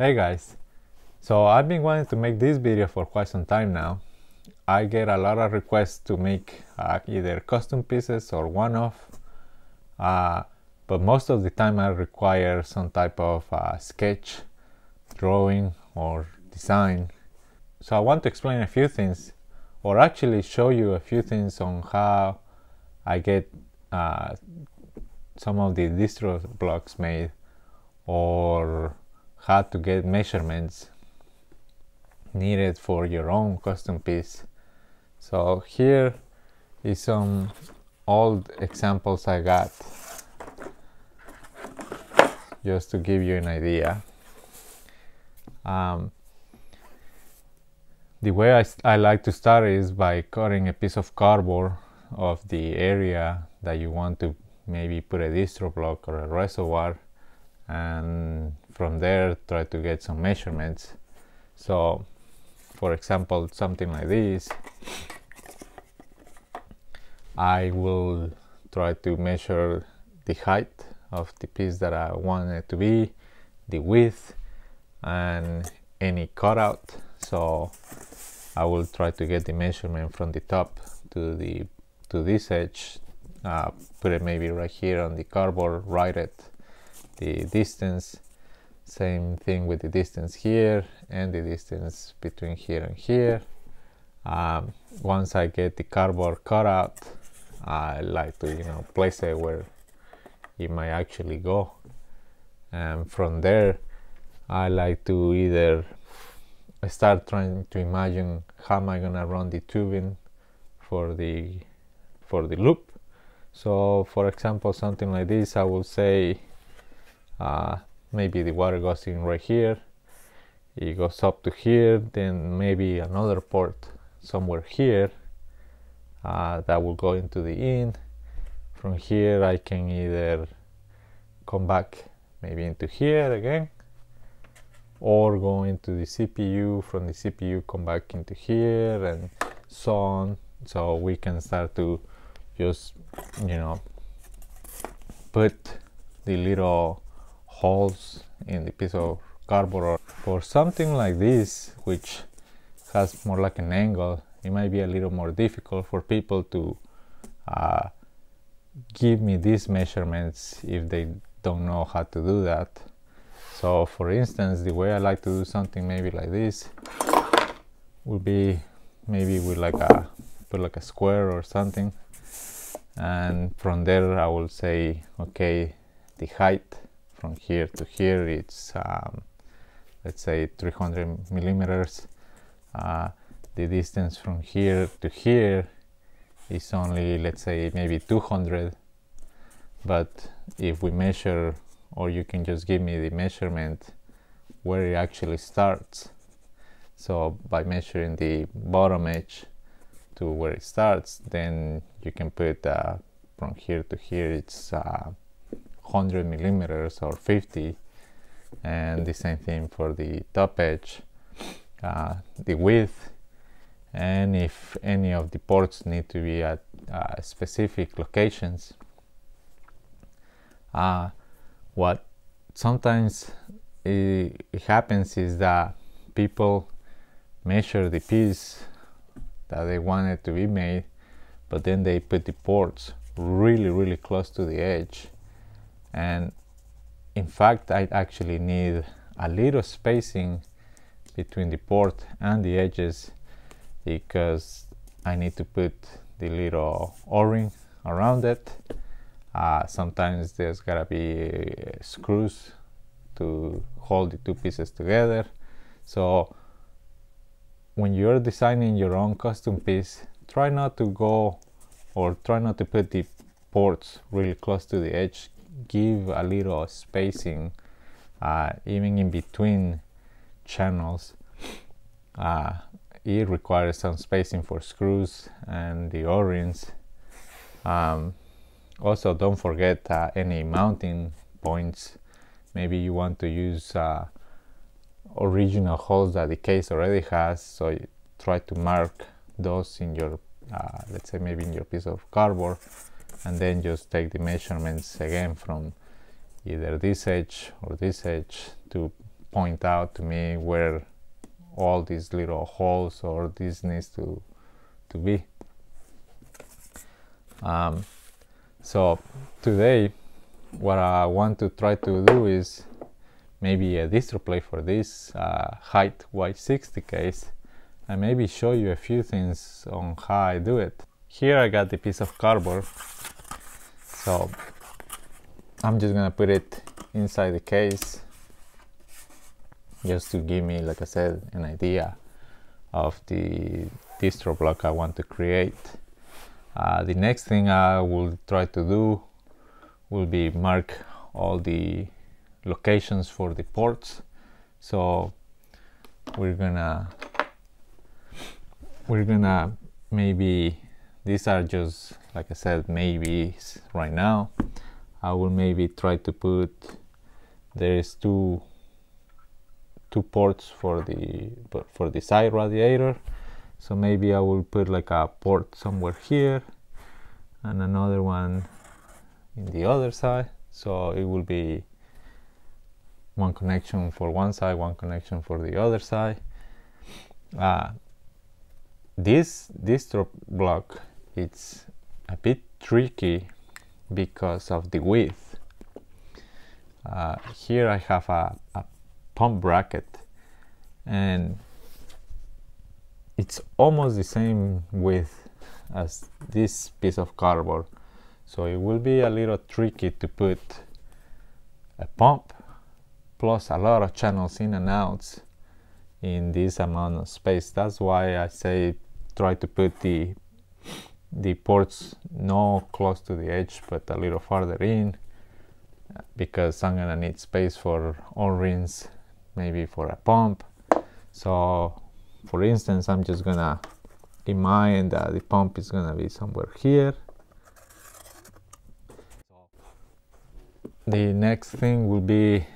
Hey guys, so I've been wanting to make this video for quite some time now. I get a lot of requests to make uh, either custom pieces or one-off, uh, but most of the time I require some type of uh, sketch, drawing or design. So I want to explain a few things or actually show you a few things on how I get uh, some of the distro blocks made or how to get measurements needed for your own custom piece. So here is some old examples I got just to give you an idea. Um, the way I, I like to start is by cutting a piece of cardboard of the area that you want to maybe put a distro block or a reservoir and from there try to get some measurements. So for example something like this. I will try to measure the height of the piece that I want it to be the width and any cutout. So I will try to get the measurement from the top to the to this edge. Uh, put it maybe right here on the cardboard write it the distance same thing with the distance here and the distance between here and here. Um, once I get the cardboard cut out I like to you know place it where it might actually go. And from there I like to either start trying to imagine how am I gonna run the tubing for the for the loop. So for example something like this I will say uh, maybe the water goes in right here it goes up to here then maybe another port somewhere here uh, that will go into the in from here I can either come back maybe into here again or go into the CPU from the CPU come back into here and so on. So we can start to just you know put the little holes in the piece of cardboard for something like this which has more like an angle it might be a little more difficult for people to uh, give me these measurements if they don't know how to do that. So for instance the way I like to do something maybe like this would be maybe with like a put like a square or something. And from there I will say okay the height from here to here it's um, let's say 300 millimeters. Uh, the distance from here to here is only let's say maybe 200 but if we measure or you can just give me the measurement where it actually starts. So by measuring the bottom edge to where it starts then you can put uh, from here to here it's uh, 100 millimeters or 50 and the same thing for the top edge uh, the width. And if any of the ports need to be at uh, specific locations uh, what sometimes it, happens is that people measure the piece that they want it to be made but then they put the ports really really close to the edge and in fact I actually need a little spacing between the port and the edges because I need to put the little o-ring around it. Uh, sometimes there's gotta be screws to hold the two pieces together. So when you're designing your own custom piece try not to go or try not to put the ports really close to the edge give a little spacing uh, even in between channels uh, it requires some spacing for screws and the o-rings. Um, also don't forget uh, any mounting points. Maybe you want to use uh, original holes that the case already has so try to mark those in your uh, let's say maybe in your piece of cardboard and then just take the measurements again from either this edge or this edge to point out to me where all these little holes or this needs to to be um, so today what I want to try to do is maybe a distro play for this uh, HYTE Y60 case and maybe show you a few things on how I do it. Here I got the piece of cardboard so I'm just gonna put it inside the case just to give me like I said an idea of the distro block I want to create. Uh, the next thing I will try to do will be mark all the locations for the ports so we're gonna we're gonna maybe these are just like I said maybe right now. I will maybe try to put there is two two ports for the for the side radiator. So maybe I will put like a port somewhere here and another one in the other side. So it will be one connection for one side one connection for the other side. Uh, this distro block it's a bit tricky because of the width. Uh, here I have a, a pump bracket and it's almost the same width as this piece of cardboard. So it will be a little tricky to put a pump plus a lot of channels in and out in this amount of space. That's why I say try to put the the ports no close to the edge but a little farther in because I'm gonna need space for O-rings maybe for a pump. So for instance I'm just gonna in mind that the pump is gonna be somewhere here. The next thing will be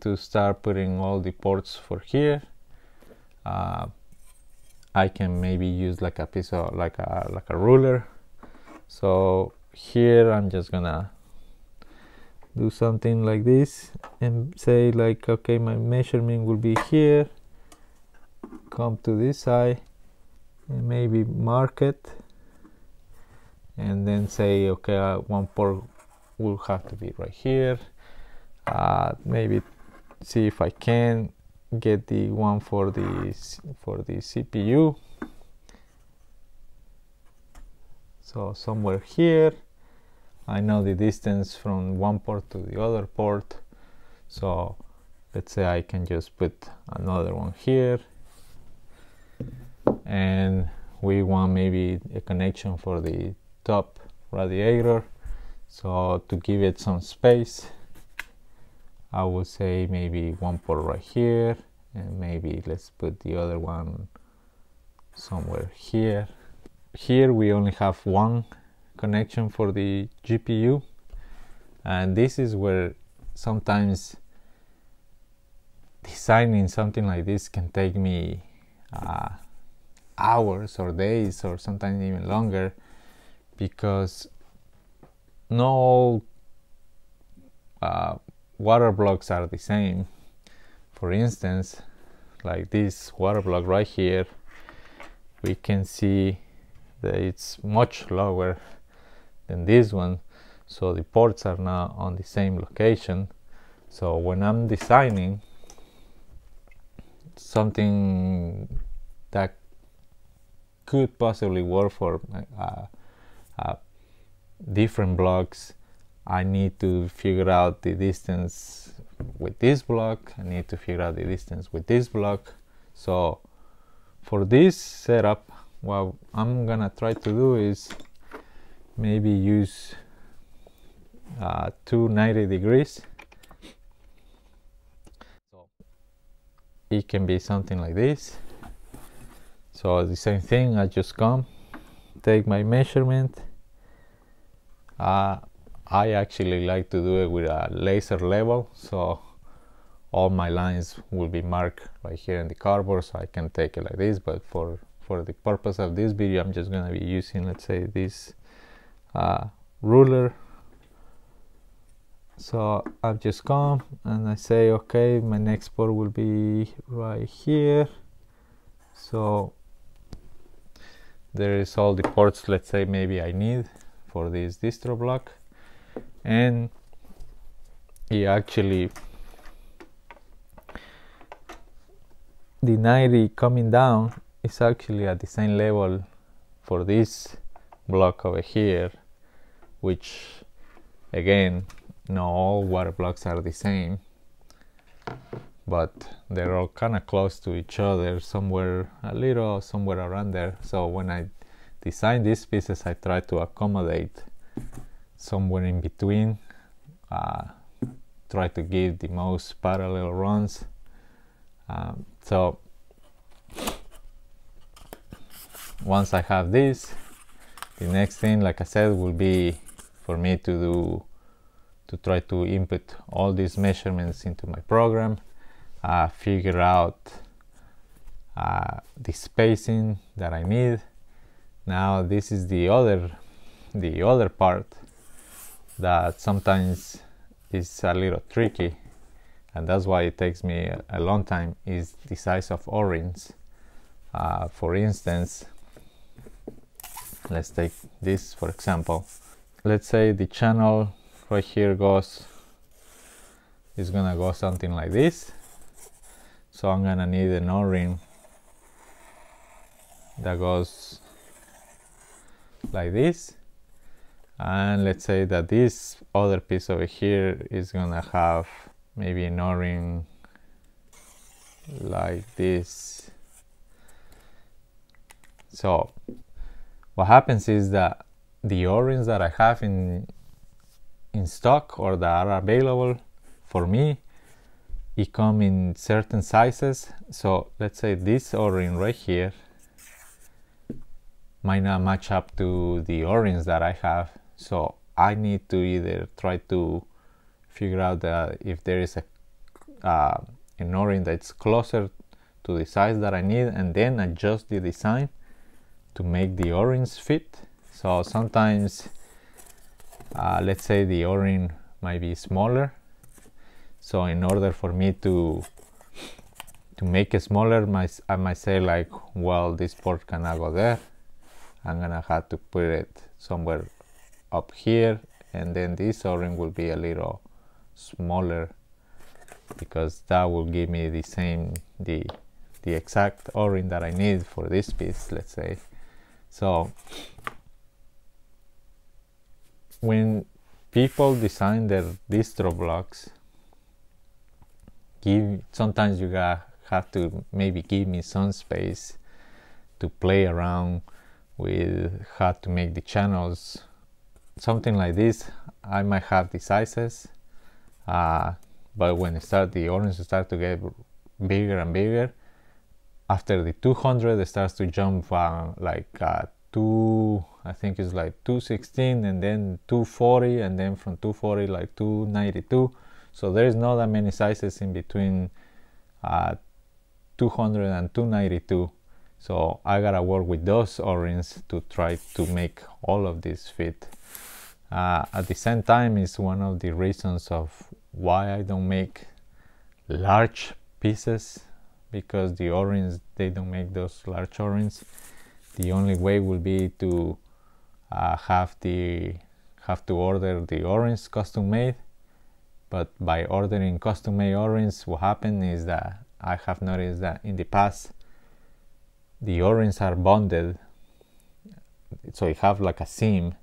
to start putting all the ports for here. Uh, I can maybe use like a piece of like a like a ruler. So here I'm just gonna do something like this and say like okay my measurement will be here. Come to this side and maybe mark it. And then say okay uh, one port will have to be right here. Uh, maybe see if I can get the one for the for the CPU so somewhere here I know the distance from one port to the other port. So let's say I can just put another one here. And we want maybe a connection for the top radiator. So to give it some space I would say maybe one port right here and maybe let's put the other one somewhere here. Here we only have one connection for the GPU and this is where sometimes designing something like this can take me uh, hours or days or sometimes even longer because all uh, water blocks are the same. For instance, like this water block right here, we can see that it's much lower than this one. So the ports are now on the same location. So when I'm designing something that could possibly work for uh, uh, different blocks I need to figure out the distance with this block. I need to figure out the distance with this block. So for this setup what I'm gonna try to do is maybe use uh, 290 degrees. So it can be something like this. So the same thing I just come take my measurement. Uh, I actually like to do it with a laser level so all my lines will be marked right here in the cardboard so I can take it like this. But for for the purpose of this video I'm just gonna be using let's say this uh, ruler. So I've just come and I say okay my next port will be right here. So there is all the ports let's say maybe I need for this distro block and he actually the 90 coming down. Is actually at the same level for this block over here which again no all water blocks are the same but they're all kind of close to each other somewhere a little somewhere around there. So when I design these pieces I try to accommodate somewhere in between uh, try to give the most parallel runs. Um, so once I have this the next thing like I said will be for me to do to try to input all these measurements into my program uh, figure out uh, the spacing that I need. Now this is the other the other part that sometimes is a little tricky and that's why it takes me a, long time is the size of o-rings. Uh, for instance let's take this for example. Let's say the channel right here goes is gonna go something like this. So I'm gonna need an o-ring that goes like this and let's say that this other piece over here is gonna have maybe an o-ring like this. So what happens is that the o-rings that I have in in stock or that are available for me it come in certain sizes. So let's say this o-ring right here might not match up to the o-rings that I have so I need to either try to figure out that if there is a uh, an o-ring that's closer to the size that I need and then adjust the design to make the o-rings fit. So sometimes uh, let's say the o-ring might be smaller. So in order for me to to make it smaller my, I might say like well this port cannot go there. I'm gonna have to put it somewhere up here and then this o-ring will be a little smaller because that will give me the same the the exact o-ring that I need for this piece let's say. So when people design their distro blocks give sometimes you got have to maybe give me some space to play around with how to make the channels something like this I might have the sizes uh, but when it start the o-rings start to get bigger and bigger after the 200 it starts to jump uh, like uh, two I think it's like 216 and then 240 and then from 240 like 292 so there is not that many sizes in between uh, 200 and 292 so I gotta work with those o-rings to try to make all of this fit uh, at the same time is one of the reasons of why I don't make large pieces because the o-rings they don't make those large o-rings. The only way will be to uh, have the have to order the o-rings custom made. But by ordering custom made o-rings what happened is that I have noticed that in the past the o-rings are bonded. So you have like a seam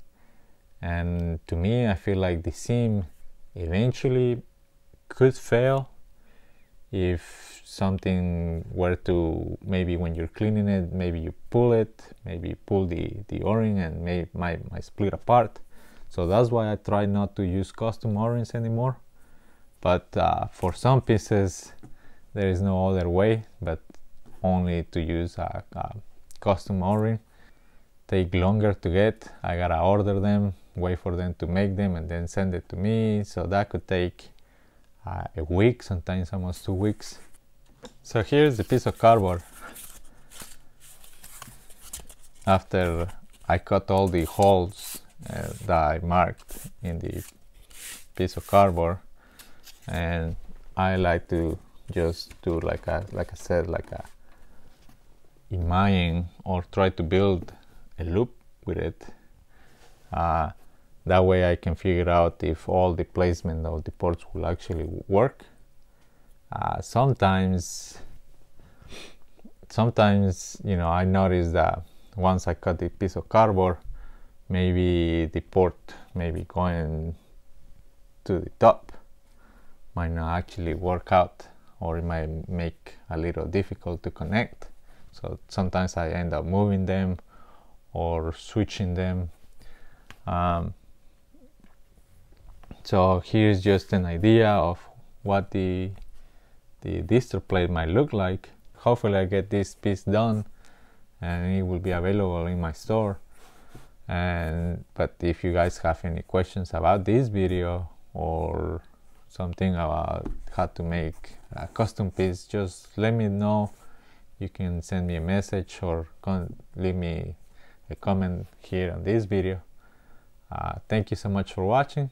and to me I feel like the seam eventually could fail if something were to maybe when you're cleaning it maybe you pull it maybe pull the the o-ring and may might, might split apart. So that's why I try not to use custom o-rings anymore. But uh, for some pieces there is no other way but only to use a, a custom o-ring. Take longer to get. I gotta order them wait for them to make them and then send it to me. So that could take uh, a week sometimes almost two weeks. So here's the piece of cardboard. After I cut all the holes uh, that I marked in the piece of cardboard and I like to just do like a like I said like a imagine or try to build a loop with it. Uh, that way I can figure out if all the placement of the ports will actually work. Uh, sometimes sometimes you know I notice that once I cut the piece of cardboard maybe the port maybe going to the top. Might not actually work out or it might make a little difficult to connect. So sometimes I end up moving them or switching them. Um, so here's just an idea of what the the distro plate might look like. Hopefully I get this piece done and it will be available in my store. And but if you guys have any questions about this video or something about how to make a custom piece just let me know. You can send me a message or leave me a comment here on this video. Uh, thank you so much for watching